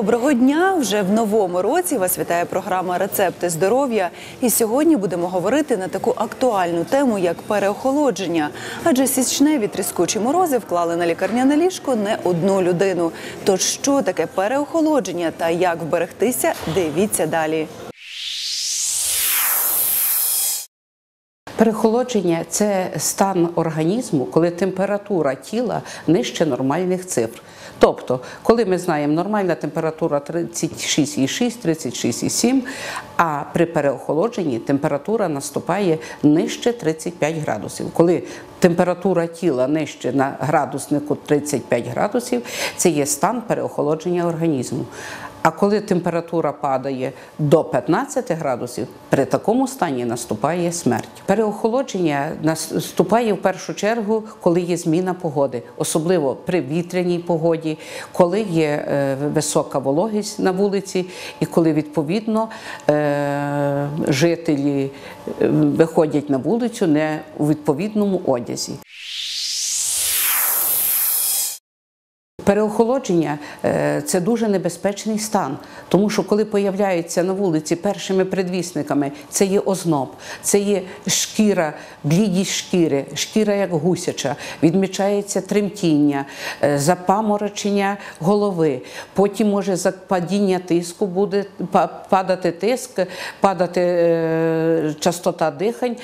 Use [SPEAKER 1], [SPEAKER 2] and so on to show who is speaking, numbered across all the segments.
[SPEAKER 1] Доброго дня! Вже в новому році вас вітає програма Рецепти здоров'я. І сьогодні будемо говорити на таку актуальну тему, як переохолодження. Адже січневі тріскучі морози вклали на лікарняне ліжко не одну людину. Тож що таке переохолодження та як вберегтися, дивіться далі.
[SPEAKER 2] Перехолодження це стан організму, коли температура тіла нижче нормальних цифр. Тобто, коли ми знаємо, нормальна температура 36,6, 36,7, а при переохолодженні температура наступає нижче 35 градусів. Коли температура тіла нижче на градуснику 35 градусів, це є стан переохолодження організму. А коли температура падає до 15 градусів, при такому стані наступає смерть. Переохолодження наступає в першу чергу, коли є зміна погоди, особливо при вітряній погоді, коли є е, висока вологість на вулиці, і коли відповідно е, жителі е, виходять на вулицю не у відповідному одязі. Переохолодження е, це дуже небезпечний стан, тому що коли появляються на вулиці першими предвісниками, це є озноб, це є шкіра, блідість шкіри, шкіра як гусяча, відмічається тремтіння, е, запаморочення голови. Потім може западіння тиску, буде падати тиск, падати е, частота дихань,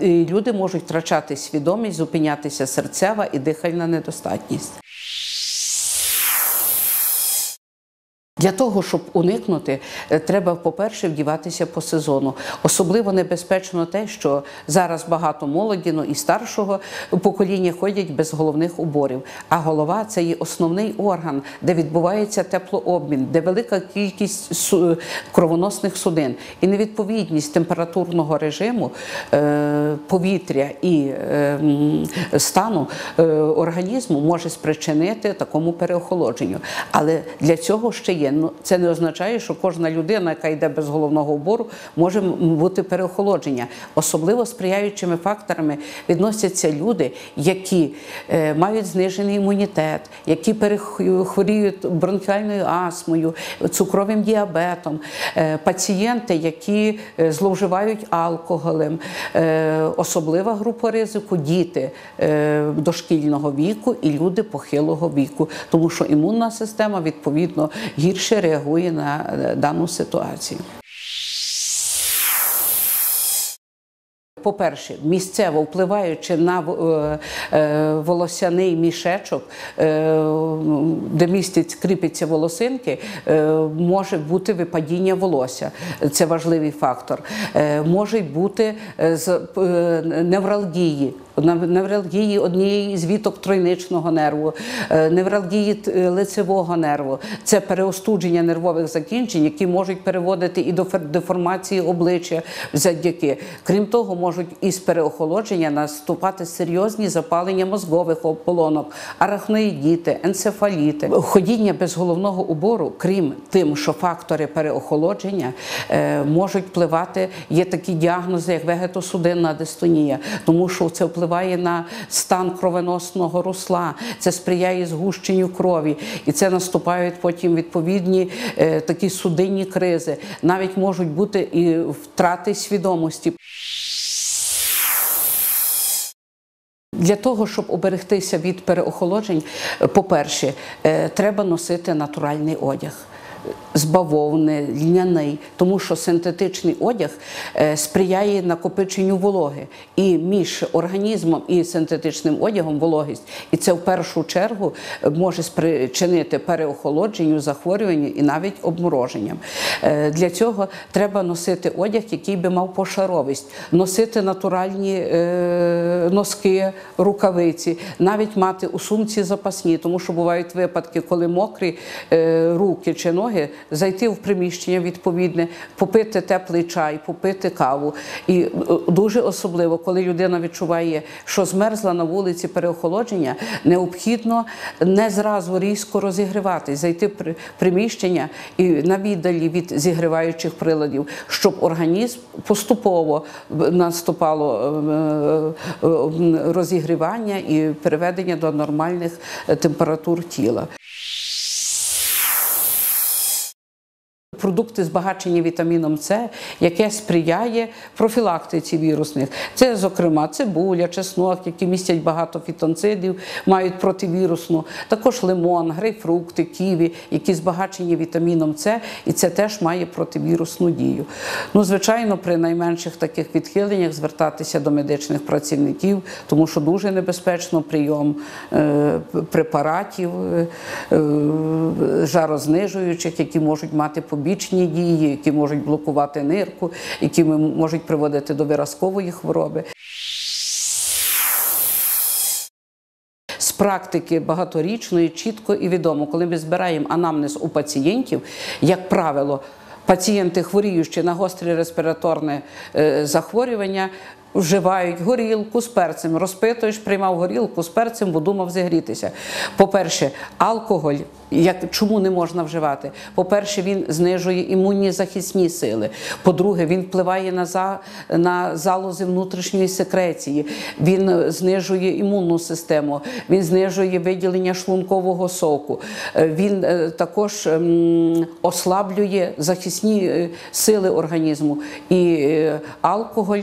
[SPEAKER 2] і люди можуть втрачати свідомість, зупинятися серцева і дихальна недостатність. Для того, щоб уникнути, е, треба, по-перше, вдіватися по сезону. Особливо небезпечно те, що зараз багато молоді ну, і старшого покоління ходять без головних уборів. А голова це є основний орган, де відбувається теплообмін, де велика кількість кровоносних судин. І невідповідність температурного режиму е, повітря і е, стану організму може спричинити такому переохолодженню. Але для цього ще є. Ну це не означає, що кожна людина, яка йде без головного убору, може бути переохолодження. Особливо сприяючими факторами відносяться люди, які е, мають знижений імунітет, які перехворіють бронхіальною астмою, цукровим діабетом, е, пацієнти, які е, зловживають алкоголем, е, особлива група ризику діти е, дошкільного віку і люди похилого віку, тому що імунна система відповідно гірше гірше реагує на е, дану ситуацію. По-перше, місцево впливаючи на е, е, волосяний мішечок, де містять кріпиться волосинки, може бути випадіння волосся. Це важливий фактор. Можуть бути з невралгії невралгії однієї з віток тройничного нерву, е, невралгії лицевого нерву. Це переостудження нервових закінчень, які можуть переводити і до деформації обличчя завдяки. Крім того, можуть із переохолодження наступати серйозні запалення мозгових оболонок, арахноїдіти, енцефаліти. Ходіння без головного убору, крім тим, що фактори переохолодження е, можуть впливати. Є такі діагнози, як вегетосудинна дистонія, тому що це впливає впливає на стан кровоносного русла, це сприяє згущенню крові, і це наступають потім відповідні е, такі судинні кризи. Навіть можуть бути і втрати свідомості. Для того, щоб оберегтися від переохолоджень, по-перше, е, треба носити натуральний одяг з бавовни, льняний, тому що синтетичний одяг е, сприяє накопиченню вологи і між організмом і синтетичним одягом вологість. І це в першу чергу може спричинити переохолодженню, захворюванню і навіть обмороженням. Е, для цього треба носити одяг, який би мав пошаровість, носити натуральні е, носки, рукавиці, навіть мати у сумці запасні, тому що бувають випадки, коли мокрі руки чи ноги зайти в приміщення відповідне, попити теплий чай, попити каву. І е, дуже особливо, коли людина відчуває, що змерзла на вулиці переохолодження, необхідно не зразу різко розігріватись, зайти в приміщення і на віддалі від зігріваючих приладів, щоб організм поступово наступало е, е, розігрівання і приведення до нормальних температур тіла. Продукти збагачені вітаміном С, яке сприяє профілактиці вірусних. Це, зокрема, цибуля, чеснок, які містять багато фітонцидів, мають противірусну, також лимон, грейпфрукти, ківі, які збагачені вітаміном С, і це теж має противірусну дію. Ну, звичайно, при найменших таких відхиленнях звертатися до медичних працівників, тому що дуже небезпечно прийом е, препаратів е, е, жарознижуючих, які можуть мати побічні дії, які можуть блокувати нирку, які можуть приводити до виразкової хвороби. З практики багаторічної чітко і відомо, коли ми збираємо анамнез у пацієнтів, як правило, пацієнти, хворіючи на гостре респіраторне е, захворювання, вживають горілку з перцем. Розпитуєш, приймав горілку з перцем, бо думав зігрітися. По-перше, алкоголь. Як чому не можна вживати? По-перше, він знижує імунні захисні сили. По-друге, він впливає на за на залози внутрішньої секреції. Він е, знижує імунну систему, він знижує виділення шлункового соку. Е, Він е, також ем, ослаблює захисні сили організму. І алкоголь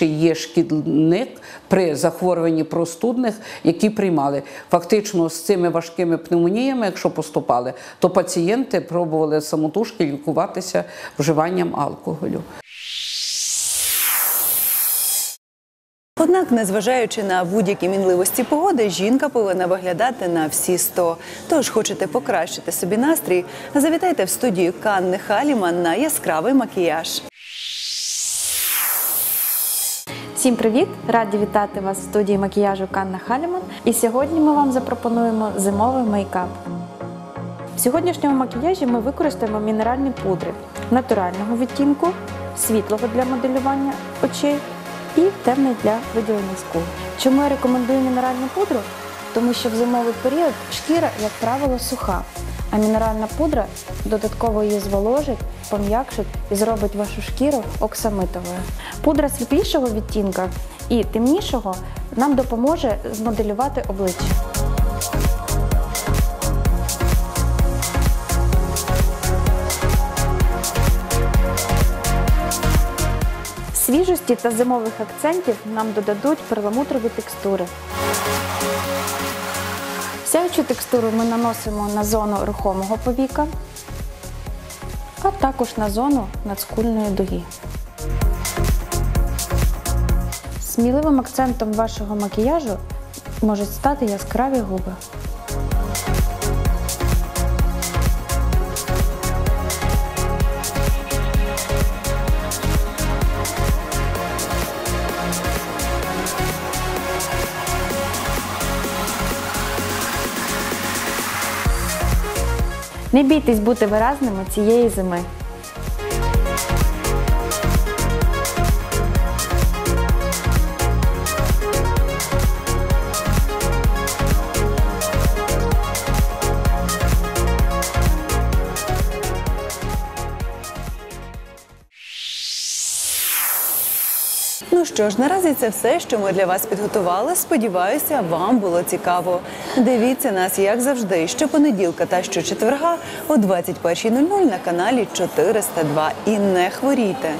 [SPEAKER 2] найбільший є шкідник при захворюванні простудних, які приймали. Фактично з цими важкими пневмоніями, якщо поступали, то пацієнти пробували самотужки лікуватися вживанням алкоголю.
[SPEAKER 1] Однак, незважаючи на будь-які мінливості погоди, жінка повинна виглядати на всі 100. Тож хочете покращити собі настрій, завітайте в студію Ганни Халіман на яскравий макіяж.
[SPEAKER 3] Всім привіт! Раді вітати вас в студії макіяжу Ганна Халіман. І сьогодні ми вам запропонуємо зимовий мейкап. В сьогоднішньому макіяжі ми використаємо мінеральні пудри натурального відтінку, світлого для моделювання очей і темний для виділення скул. Чому я рекомендую мінеральну пудру? Тому що в зимовий період шкіра, як правило, суха, а мінеральна пудра додатково її зволожить, пом'якшить і зробить вашу шкіру оксамитовою. Пудра світлішого відтінка і темнішого нам допоможе змоделювати обличчя. Свіжості та зимових акцентів нам додадуть перламутрові текстури. Сяючу текстуру ми наносимо на зону рухомого повіка, а також на зону надскульної дуги. Сміливим акцентом вашого макіяжу можуть стати яскраві губи. Не бійтесь бути виразними цієї зими.
[SPEAKER 1] Що ж, наразі це все, що ми для вас підготували. Сподіваюся, вам було цікаво. Дивіться нас, як завжди, щопонеділка та щочетверга о 21.00 на каналі 402. І не хворійте.